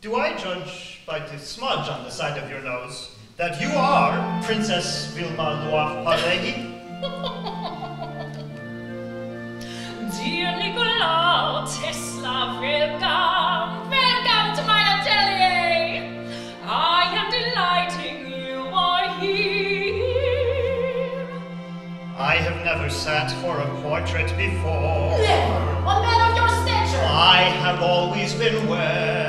Do I judge by the smudge on the side of your nose that you are Princess Vilma Lwoff-Parlaghy? Dear Nikola Tesla, welcome, welcome to my atelier. I am delighting you are here. I have never sat for a portrait before. Never! A man of your stature! I have always been wary,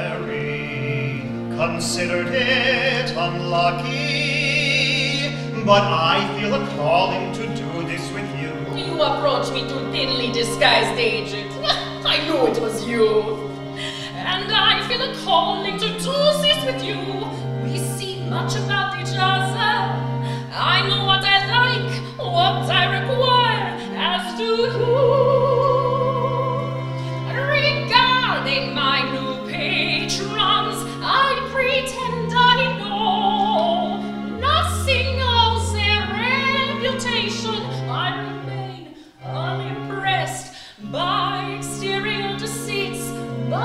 considered it unlucky, but I feel a calling to do this with you. You approached me too thinly disguised agent. I knew it was you. And I feel a calling to do this with you. We see much about each other. I know what I like, what I require, as do you. Regarding my new patrons,